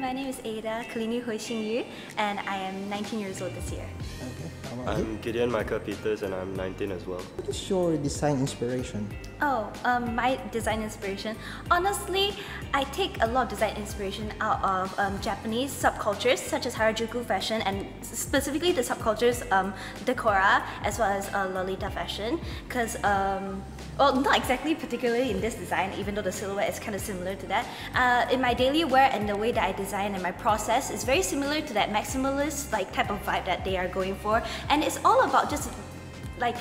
my name is Ada Kalini Hui Yu, and I am 19 years old this year. Okay, how about you? I'm Gideon Michael Peters and I'm 19 as well. What is your design inspiration? Oh, um, my design inspiration. Honestly, I take a lot of design inspiration out of um, Japanese subcultures such as Harajuku fashion and specifically the subcultures um, Decora as well as uh, Lolita fashion. Because, um, well, not exactly particularly in this design, even though the silhouette is kind of similar to that. Uh, in my daily wear and the way that I design and my process is very similar to that maximalist like type of vibe that they are going for. And it's all about just like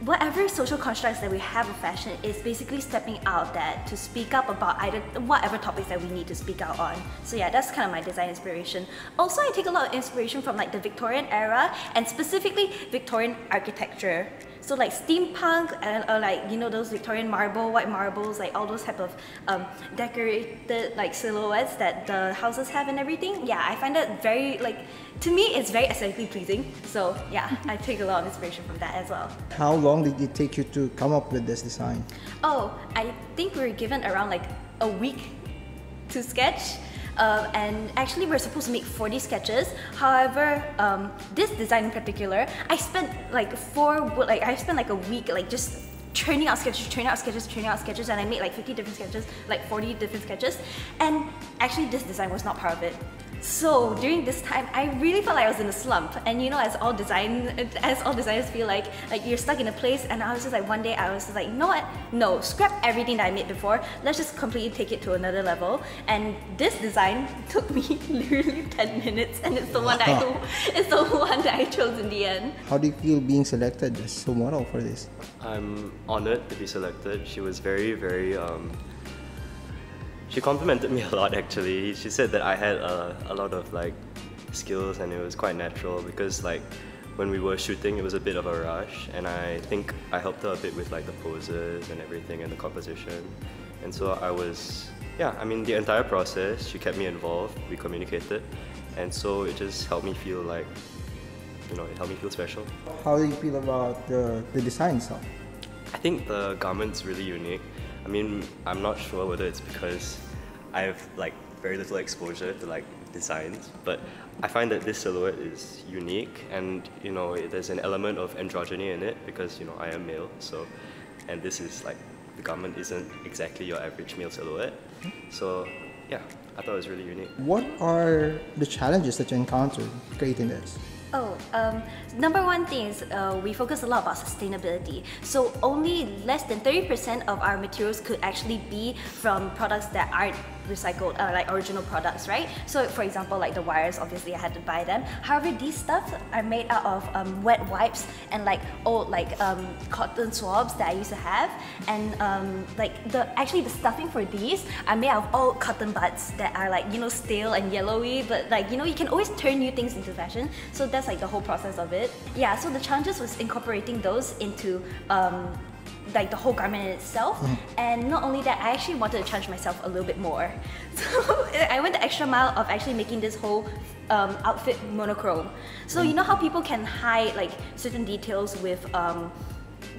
whatever social constructs that we have of fashion is basically stepping out of that to speak up about either whatever topics that we need to speak out on. So yeah, that's kind of my design inspiration. Also, I take a lot of inspiration from like the Victorian era and specifically Victorian architecture. So like steampunk and uh, like you know those Victorian marble, white marbles, like all those type of um, decorated like silhouettes that the houses have and everything. Yeah, I find that very like to me it's very aesthetically pleasing. So yeah, I take a lot of inspiration from that as well. How long did it take you to come up with this design? Oh, I think we were given around like a week to sketch. Uh, and actually we're supposed to make 40 sketches. However, um, this design in particular, I spent like four, like I spent like a week like just churning out sketches, churning out sketches, churning out sketches, and I made like 50 different sketches, like 40 different sketches. And actually this design was not part of it. So during this time, I really felt like I was in a slump. And you know, as all design, as all designers feel like, like you're stuck in a place. And I was just like, one day I was just like, you know what? No, scrap everything that I made before. Let's just completely take it to another level. And this design took me literally 10 minutes, and it's the one that I, it's the one that I chose in the end. How do you feel being selected as a model for this? I'm honored to be selected. She was very, very um, she complimented me a lot actually. She said that I had a, a lot of like skills and it was quite natural because like when we were shooting it was a bit of a rush and I think I helped her a bit with like the poses and everything and the composition. And so I was yeah, I mean the entire process she kept me involved, we communicated and so it just helped me feel like you know, it helped me feel special. How do you feel about the, the design itself? I think the garment's really unique. I mean, I'm not sure whether it's because I have like very little exposure to like designs, but I find that this silhouette is unique and you know there's an element of androgyny in it because you know I am male, so and this is like the garment isn't exactly your average male silhouette. So yeah, I thought it was really unique. What are the challenges that you encountered creating this? Oh, um, number one thing is uh, we focus a lot about sustainability. So only less than 30% of our materials could actually be from products that aren't recycled, uh, like original products, right? So for example, like the wires, obviously I had to buy them. However, these stuff are made out of um, wet wipes and like old like um, cotton swabs that I used to have. And um, like the actually the stuffing for these are made out of old cotton buds that are like, you know, stale and yellowy, but like, you know, you can always turn new things into fashion. So that's like the whole process of it. Yeah, so the challenges was incorporating those into um, like the whole garment itself. Mm. And not only that, I actually wanted to challenge myself a little bit more. So I went the extra mile of actually making this whole um, outfit monochrome. So you know how people can hide like certain details with um,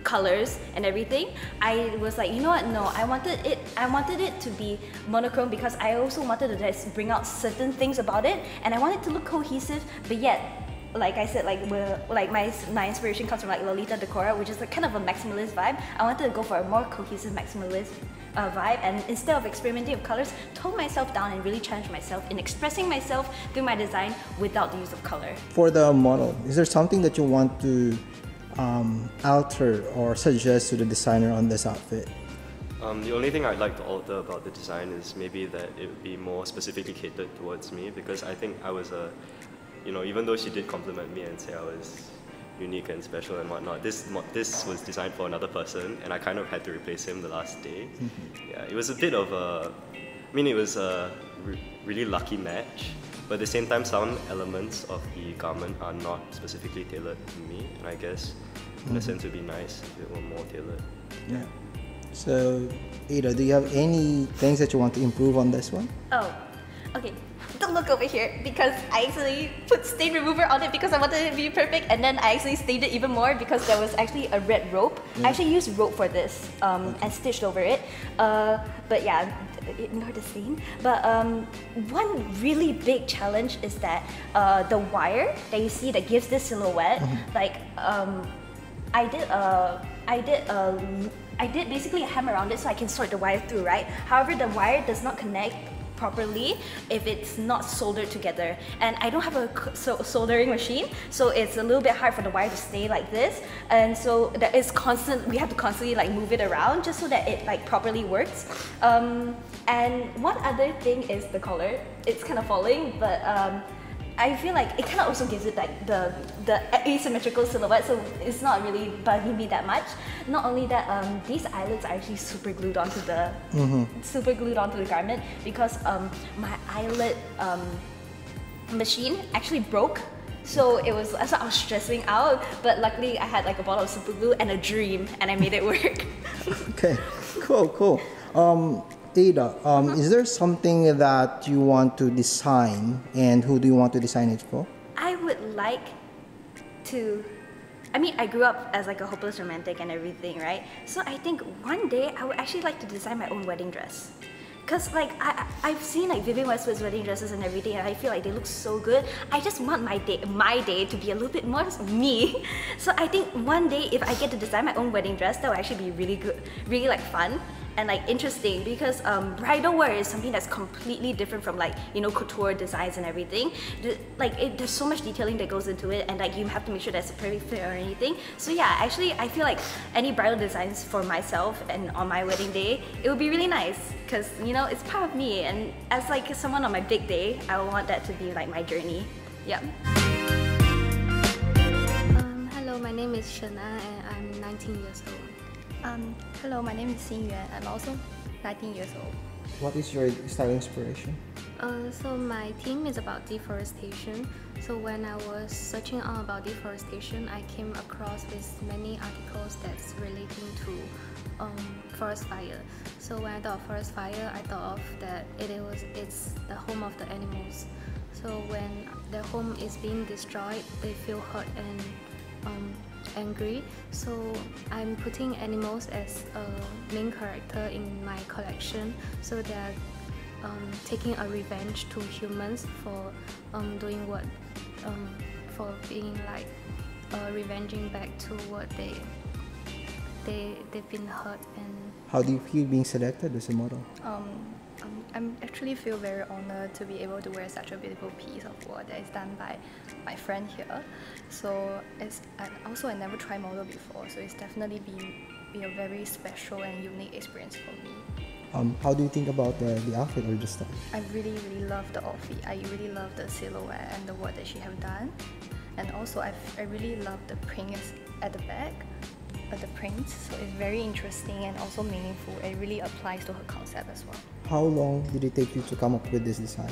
colors and everything i was like you know what no i wanted it i wanted it to be monochrome because i also wanted to just bring out certain things about it and i wanted to look cohesive but yet like I said, like like my my inspiration comes from like Lolita Decora, which is like kind of a maximalist vibe. I wanted to go for a more cohesive maximalist uh, vibe, and instead of experimenting with colors, tone myself down and really challenge myself in expressing myself through my design without the use of color. For the model, is there something that you want to um, alter or suggest to the designer on this outfit? Um, the only thing I'd like to alter about the design is maybe that it would be more specifically catered towards me because I think I was a you know, even though she did compliment me and say I was unique and special and whatnot, this this was designed for another person, and I kind of had to replace him the last day. Mm-hmm. Yeah, it was a bit of a, I mean, it was a re- really lucky match, but at the same time, some elements of the garment are not specifically tailored to me, and I guess in mm-hmm. a sense, it would be nice if it were more tailored. Yeah. So, Ada, do you have any things that you want to improve on this one? Oh, okay don't look over here because I actually put stain remover on it because I wanted it to be perfect and then I actually stained it even more because there was actually a red rope. I actually used rope for this um, and stitched over it. Uh, but yeah, ignore the stain. But um, one really big challenge is that uh, the wire that you see that gives this silhouette, like um, I did a, I did a, I did basically a hem around it so I can sort the wire through, right? However, the wire does not connect properly if it's not soldered together. And I don't have a soldering machine so it's a little bit hard for the wire to stay like this. And so that is constant we have to constantly like move it around just so that it like properly works. Um, and one other thing is the color it's kind of falling but um, I feel like it kind of also gives it like the the asymmetrical silhouette, so it's not really bugging me that much. Not only that, um, these eyelets are actually super glued onto the super glued onto the garment because um, my eyelet um, machine actually broke. So it was so I was stressing out, but luckily I had like a bottle of super glue and a dream, and I made it work. Okay, cool, cool. Um, Ada, um, is there something that you want to design, and who do you want to design it for? I would like to. I mean, I grew up as like a hopeless romantic and everything, right? So I think one day I would actually like to design my own wedding dress. Cause like I I've seen like Vivienne Westwood's wedding dresses and everything, and I feel like they look so good. I just want my day my day to be a little bit more me. So I think one day if I get to design my own wedding dress, that would actually be really good, really like fun and like interesting because um, bridal wear is something that's completely different from like you know couture designs and everything. The- like it, there's so much detailing that goes into it, and like you have to make sure that's a perfect fit or anything. So yeah, actually I feel like any bridal designs for myself and on my wedding day, it would be really nice because you know it's part of me, and as like someone on my big day, I want that to be like my journey. Yep. Um, hello, my name is Shana and I'm 19 years old. Um, hello, my name is Xin Yuan. I'm also 19 years old. What is your style inspiration? Uh, so my theme is about deforestation. So when I was searching on about deforestation, I came across with many articles that's relating to um, forest fire. So when I thought of forest fire, I thought of that it was it's the home of the animals. So when their home is being destroyed, they feel hurt and um, angry. So I'm putting animals as a main character in my collection. So they're um, taking a revenge to humans for um, doing what, um, for being like uh, revenging back to what they they they've been hurt and How do you feel being selected as a model? Um, um, I'm actually feel very honored to be able to wear such a beautiful piece of work that is done by my friend here. So it's and also I never tried model before, so it's definitely been be a very special and unique experience for me. Um, how do you think about the, the outfit or the style? I really really love the outfit. I really love the silhouette and the work that she have done, and also I, I really love the prints at the back. Uh, the prints, so it's very interesting and also meaningful. It really applies to her concept as well. How long did it take you to come up with this design?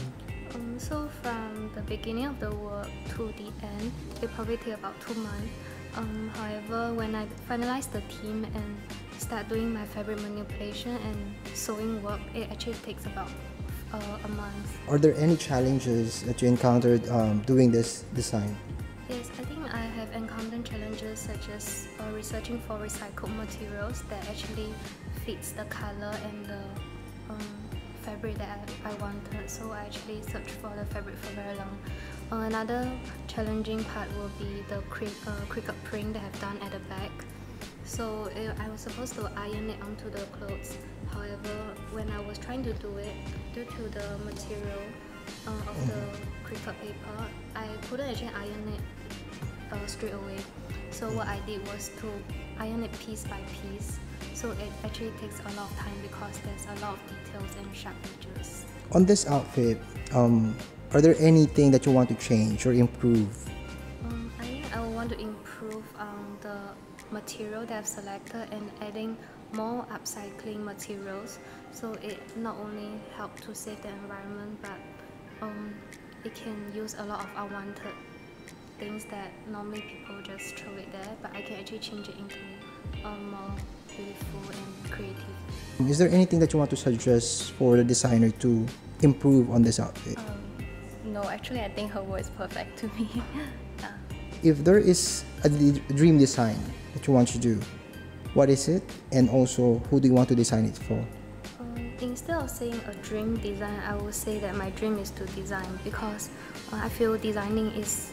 Um, so from the beginning of the work to the end, it probably took about two months. Um, however, when I finalize the theme and start doing my fabric manipulation and sewing work, it actually takes about uh, a month. Are there any challenges that you encountered um, doing this design? I have encountered challenges such as uh, researching for recycled materials that actually fits the color and the um, fabric that I, I wanted. So I actually searched for the fabric for very long. Uh, another challenging part will be the cri- uh, Cricut print that I've done at the back. So uh, I was supposed to iron it onto the clothes. However, when I was trying to do it, due to the material uh, of the Cricut paper, I couldn't actually iron it uh, straight away. So what I did was to iron it piece by piece. So it actually takes a lot of time because there's a lot of details and sharp edges. On this outfit, um, are there anything that you want to change or improve? Um, I think I want to improve um, the material that I've selected and adding more upcycling materials so it not only help to save the environment but um, it can use a lot of unwanted things that normally people just throw it there but I can actually change it into a more beautiful and creative. Is there anything that you want to suggest for the designer to improve on this outfit? Um, No, actually, I think her work is perfect to me. yeah. If there is a dream design that you want to do, what is it? And also, who do you want to design it for? Um, instead of saying a dream design, I would say that my dream is to design because uh, I feel designing is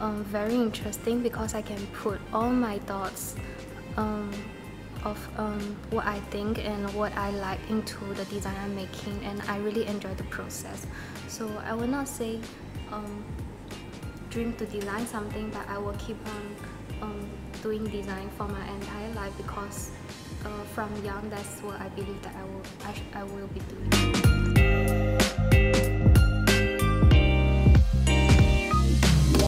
um, very interesting because I can put all my thoughts um, of um, what I think and what I like into the design I'm making, and I really enjoy the process. So I will not say um, dream to design something, but I will keep on um, doing design for my entire life because uh, from young, that's what I believe that I will I, I will be doing.